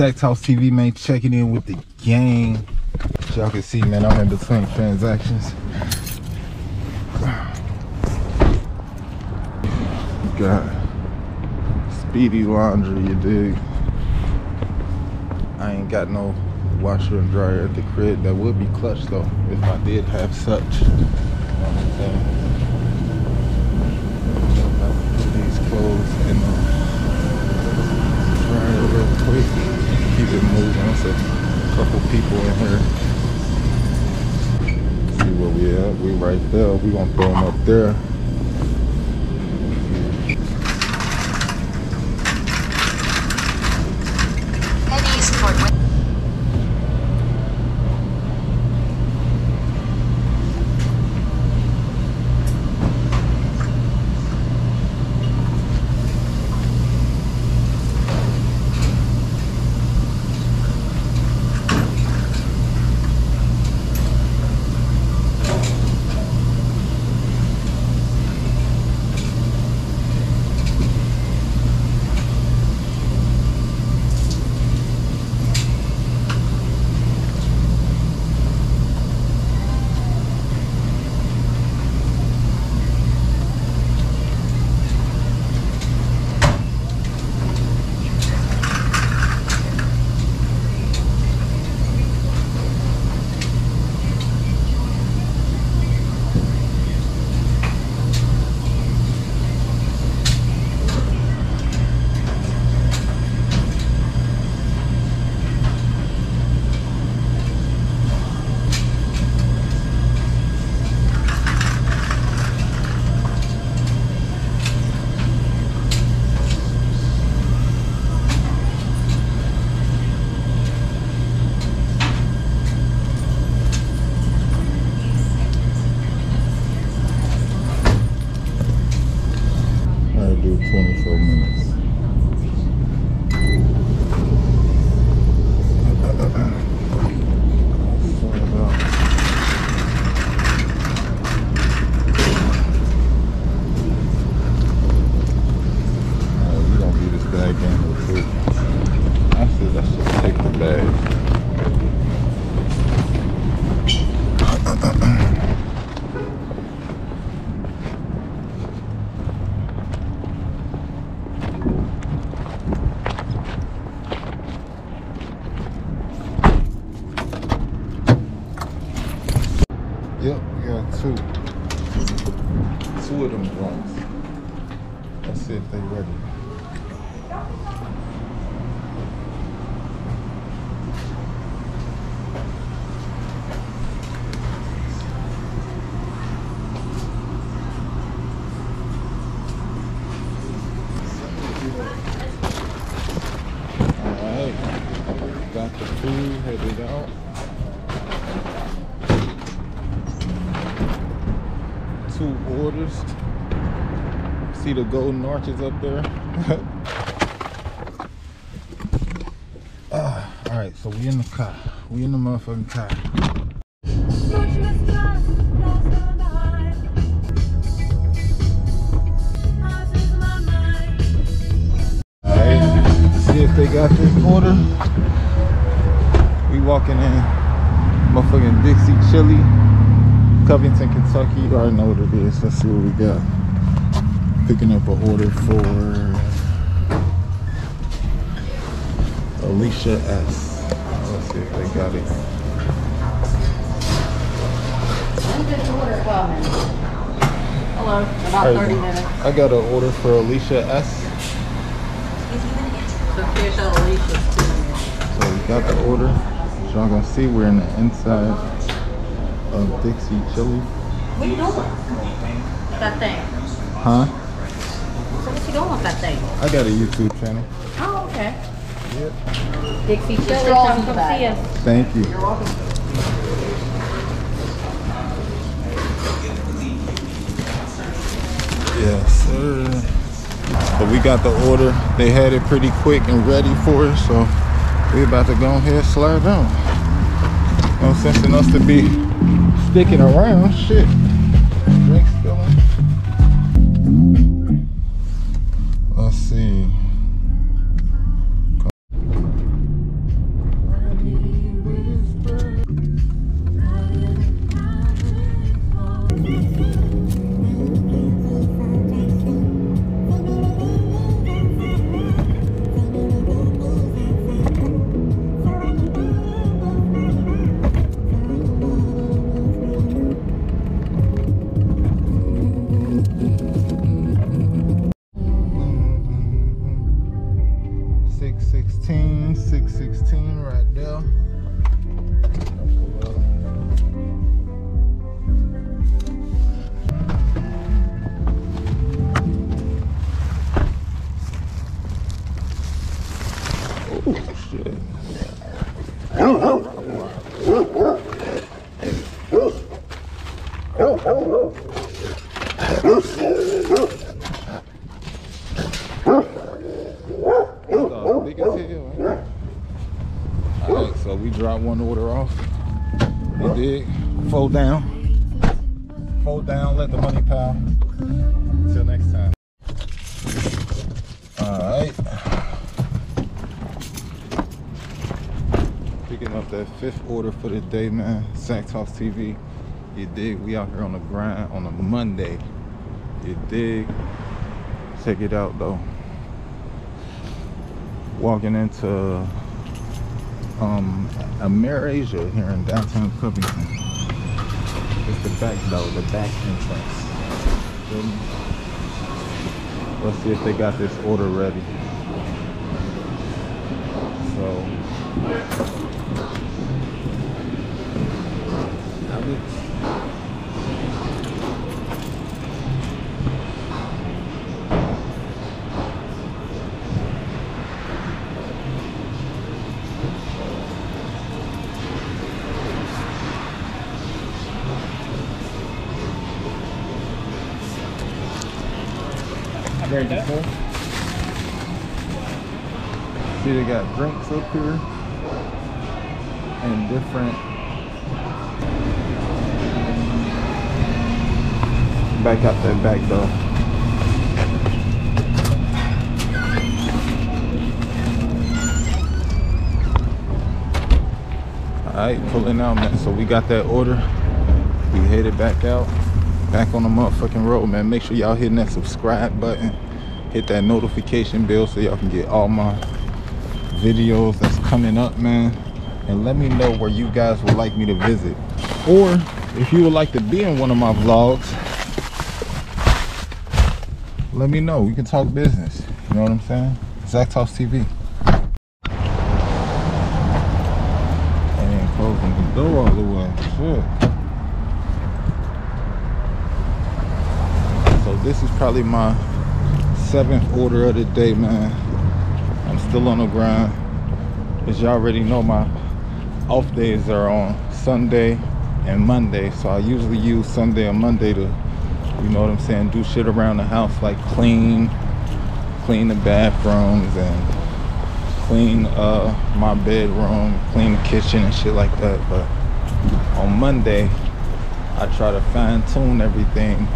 Zak Tawks TV, man, checking in with the gang. Y'all can see, man, I'm in between transactions. Got speedy laundry, you dig? I ain't got no washer and dryer at the crib. That would be clutch though, if I did have such. You know these clothes in the dryer real quick. Keep it moving. There's a couple people in here. See where we at. We right there. We gonna throw them up there. See the golden arches up there? Ah, all right, so we in the car. We in the motherfucking car. See if they got this order. We walking in motherfucking Dixie Chili. Covington, Kentucky. You already know what it is. Let's see what we got. Picking up an order for Alicia S. Let's see if they got it. When did the order come? Hello, about Alright, 30 minutes. I got an order for Alicia S. The fish Alicia's too. So we got the order. As y'all gonna see, we're in the inside of Dixie Chili. What you doing? That thing. Huh? So doing with that thing? I got a YouTube channel. Oh, okay. Yep. Dixie Chili, come, come see us. Thank you. You're welcome. Yes, sir. But we got the order. They had it pretty quick and ready for us, so we about to go ahead and slide down. No sense in us to be sticking around. Shit. Drink spilling. Let's one order off. You dig? Fold down. Fold down, let the money pile. Until next time. Alright. Picking up that fifth order for the day, man. Zak Tawks TV. You dig? We out here on the grind on a Monday. You dig? Check it out though. Walking into um Amerasia here in downtown Covington. It's the back though, the back entrance. Let's see if they got this order ready. So Ready to go? See, they got drinks up here and different. Back out that back door. Alright, pulling out, man. So we got that order. We headed back out. Back on the motherfucking road, man. Make sure y'all hitting that subscribe button. Hit that notification bell so y'all can get all my videos that's coming up, man. And let me know where you guys would like me to visit. Or if you would like to be in one of my vlogs, let me know. We can talk business. You know what I'm saying? Zak Tawks TV. And closing the door all the way. Shit. This is probably my seventh order of the day, man. I'm still on the grind. As y'all already know, my off days are on Sunday and Monday. So I usually use Sunday and Monday to, you know what I'm saying, do shit around the house like clean, clean the bathrooms and clean uh, my bedroom, clean the kitchen and shit like that. But on Monday, I try to fine tune everything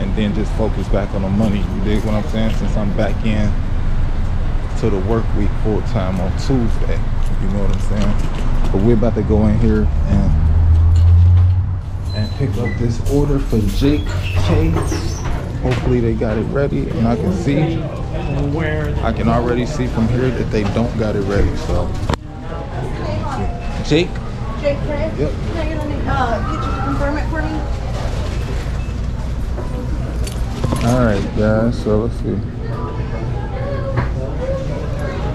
and then just focus back on the money. You dig what I'm saying? Since I'm back in to the work week full time on Tuesday. You know what I'm saying? But we're about to go in here and and pick up this order for Jake K. Hopefully they got it ready and I can see I can already see from here that they don't got it ready. So Jake? Jake Craig? Yep. Can I get the, uh, get you to confirm it for me? Guys. So let's see.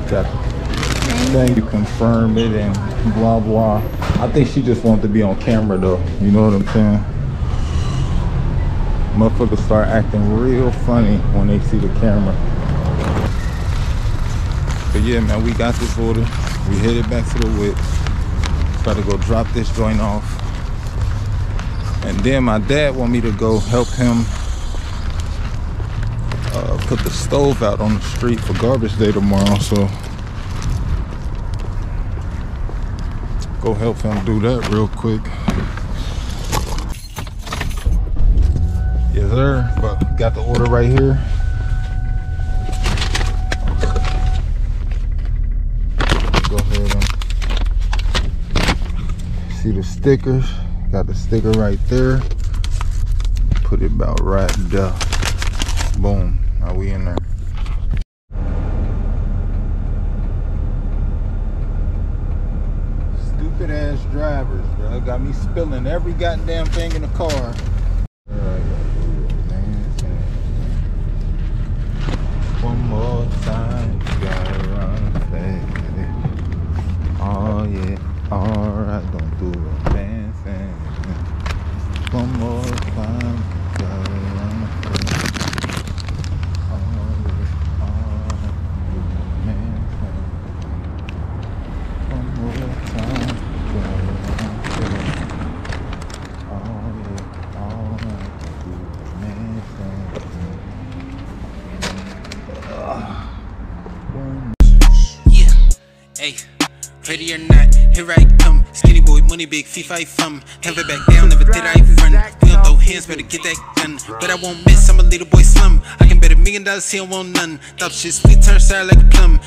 Got thing you confirm it and blah blah. I think she just wanted to be on camera though. You know what I'm saying? Motherfuckers start acting real funny when they see the camera. But yeah, man, we got this order. We headed back to the whip. Got to go drop this joint off. And then my dad want me to go help him uh, put the stove out on the street for garbage day tomorrow. So go help him do that real quick. Yes, sir. But got the order right here. Go ahead and see the stickers. Got the sticker right there. Put it about right there. Boom. Now we in there. Stupid ass drivers, bro. Got me spilling every goddamn thing in the car. One more time, gotta run fast. Oh yeah, alright, don't do a dancing. One more time, ready or not, here I come. Skinny boy, money big, fee fight fum. Never back down, never did I run. We don't throw hands, better get that gun. But I won't miss, I'm a little boy slum. I can bet a million dollars, he don't want none. Thought shit sweet, turn sour like a plum.